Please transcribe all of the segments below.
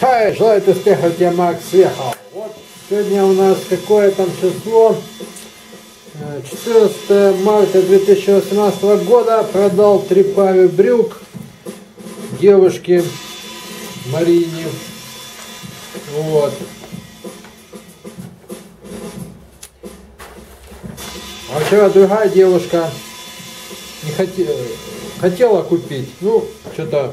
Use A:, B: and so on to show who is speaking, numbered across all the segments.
A: Хай, желаю успехов тебе, Макс, съехал. Вот сегодня у нас какое там число? Э, 14 марта 2018 года продал три пары брюк девушке Марине. Вот. А вчера другая девушка не хотела, хотела купить. Ну, что-то,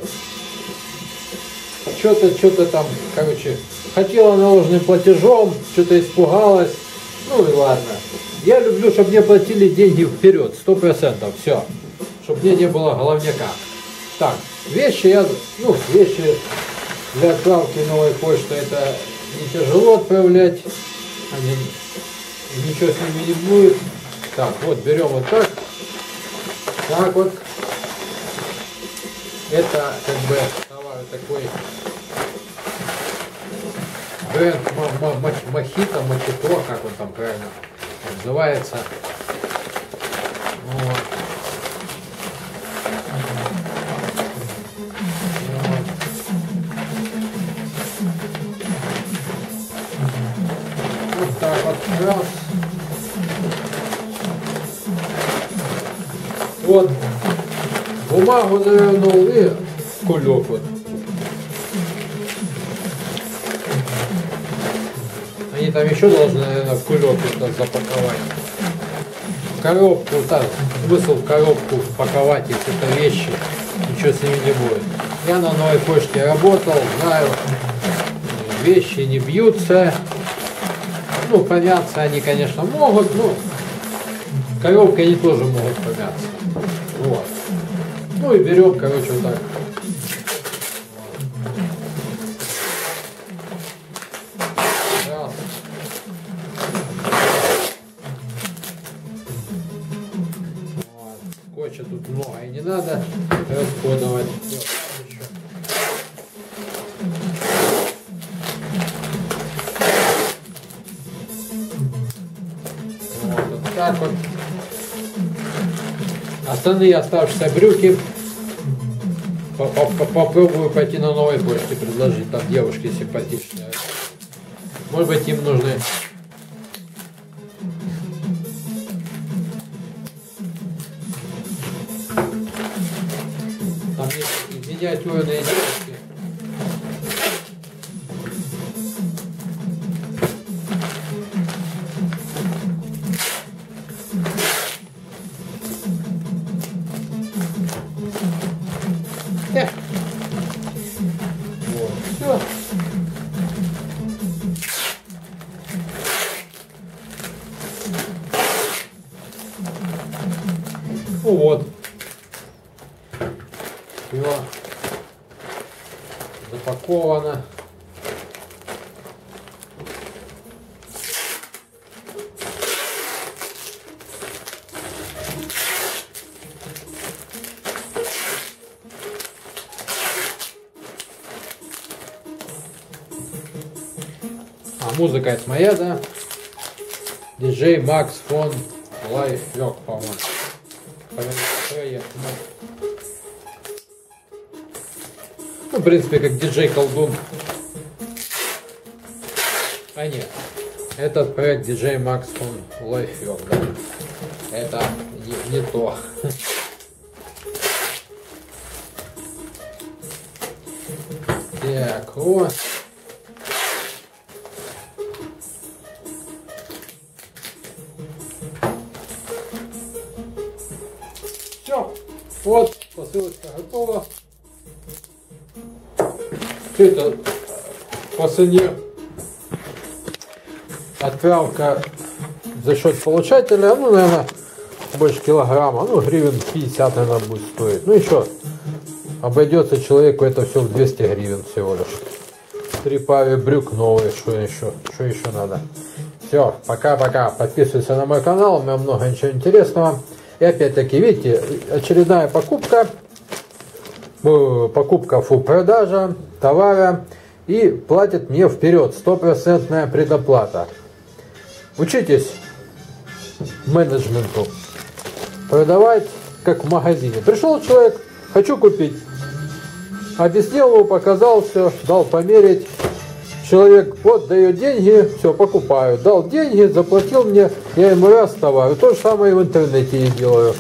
A: что-то, что-то там, короче, хотела наложенным платежом, что-то испугалась. Ну и ладно. Я люблю, чтобы мне платили деньги вперед, сто процентов, все. Чтобы мне не было головняка. Так, вещи я, ну, вещи для отправки новой почты это не тяжело отправлять. Они, ничего с ними не будет. Так, вот берем вот так. Так вот. Это как бы товар такой бренд Мохито, Мохито, как он там правильно называется. Вот. Так вот. Вот бумагу завернул и кулек вот. Там еще должны, наверное, кулек запаковать. Коробку, так, смысл коробку паковать, если это вещи, ничего с ними не будет. Я на новой почте работал, знаю, вещи не бьются. Ну, помяться они, конечно, могут, но коробкой они тоже могут помяться. Вот. Ну и берем, короче, вот так. Надо расходовать. Вот, вот так вот. Остальные оставшиеся брюки по- по- по- попробую пойти на новой почте предложить. Там девушки симпатичные. Может быть им нужны. Есть миниатюрные девушки. Эх. Вот. Всё. Ну вот. Все. Запаковано. А музыка это моя, да? Диджей Макс фон Лайф Лег, по-моему. Ну. В принципе, как диджей колдун. А нет. Этот проект диджей Макс фон Лайф Лег, да? Это не, не то. Так, вот. Все. Вот, посылочка готова. Это по цене отправка за счет получателя, ну, наверное, больше килограмма, ну, гривен 50, наверное, будет стоить. Ну, еще обойдется человеку это все в 200 гривен всего лишь. Три пары брюк новые, что еще, что еще надо. Все, пока-пока. Подписывайся на мой канал, у меня много ничего интересного. И опять-таки, видите, очередная покупка. Э, Покупка фу продажа товара. И платит мне вперед. Стопроцентная предоплата. Учитесь менеджменту. Продавать как в магазине. Пришел человек, хочу купить. Объяснил его, показал все, дал померить. человек вот дает деньги, все, покупаю. Дал деньги, заплатил мне, я ему раз товар. То же самое и в интернете я делаю.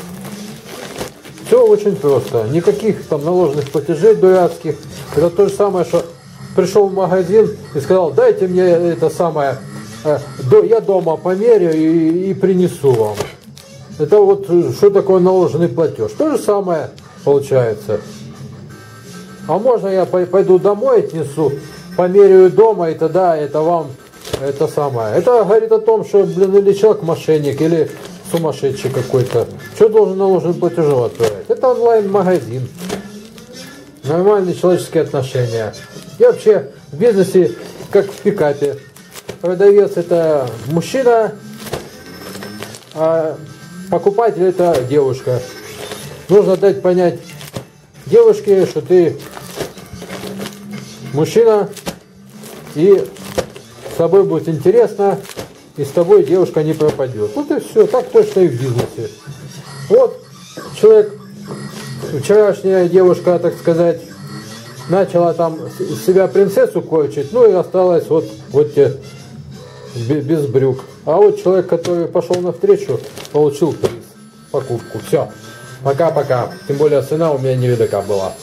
A: Все очень просто. Никаких там наложенных платежей дурацких. Это то же самое, что пришел в магазин и сказал, дайте мне это самое, э, я дома померю и, и принесу вам. Это вот что такое наложенный платеж. То же самое получается. А можно я пойду домой отнесу, померяю дома, и тогда это вам это самое. Это говорит о том, что, блин, или человек мошенник, или сумасшедший какой-то. Что должен наложенный платеж отправить? Это онлайн-магазин. Нормальные человеческие отношения. И вообще в бизнесе, как в пикапе. Продавец это мужчина, а покупатель это девушка. Нужно дать понять девушке, что ты мужчина, и с тобой будет интересно, и с тобой девушка не пропадет. Вот и все, так точно и в бизнесе. Вот человек, вчерашняя девушка, так сказать, начала там себя принцессу кончить, ну и осталась вот, вот те без брюк. А вот человек, который пошел на встречу, получил приз, покупку. Все. Пока-пока. Тем более цена у меня невелика была.